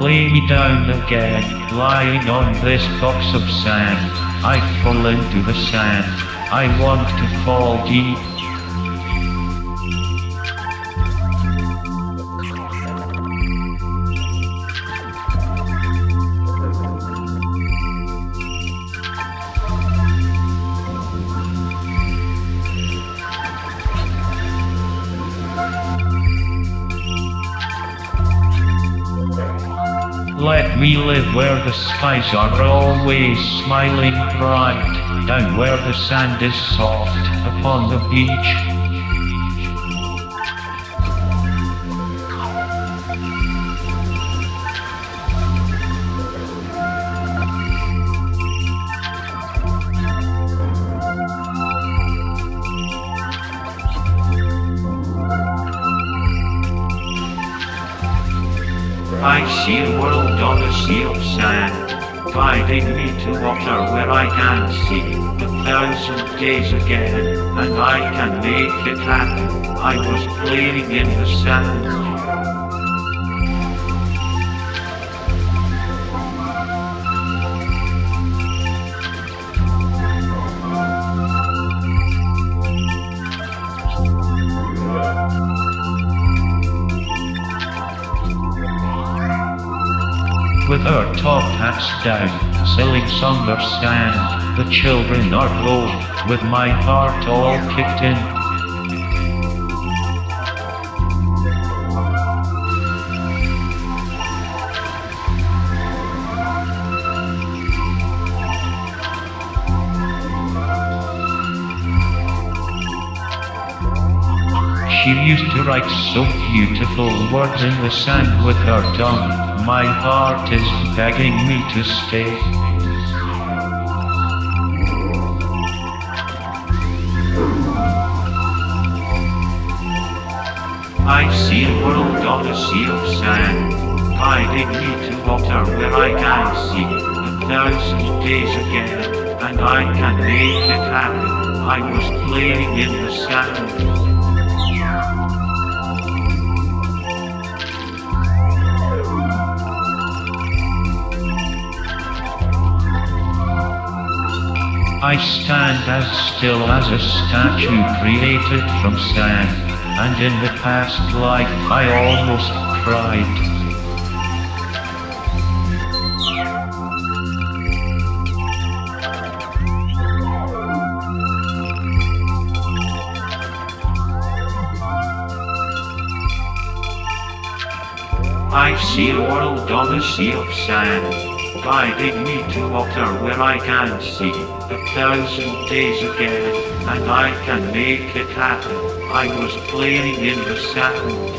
lay me down again, lying on this box of sand. I fall into the sand. I want to fall deep. Let me live where the skies are always smiling bright, down where the sand is soft upon the beach. I see a world on a sea of sand, guiding me to water where I can see a thousand days again, and I can make it happen. I was playing in the sand. With our top hats down, selling summer sand, the children are blown, with my heart all kicked in. She used to write so beautiful words in the sand with her tongue. My heart is begging me to stay. I see a world on a sea of sand, guiding me to water where I can see a thousand days again, and I can make it happen. I was playing in the sand. I stand as still as a statue created from sand, and in the past life I almost cried. I see a world on a sea of sand, guiding me to water where I can see a thousand days again, and I can make it happen. I was playing in the sand.